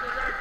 Cesar.